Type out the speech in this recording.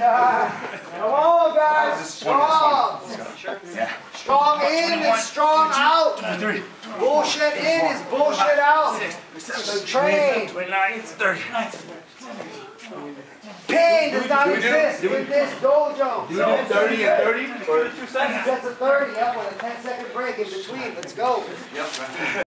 Ah, come on, guys. Strong. Strong in is strong out. Bullshit in is bullshit out. So train. Pain does not exist in this dojo. So 30 and 30 for two seconds. That's a 30, yeah, with a 10 second break in between. Let's go. Yep.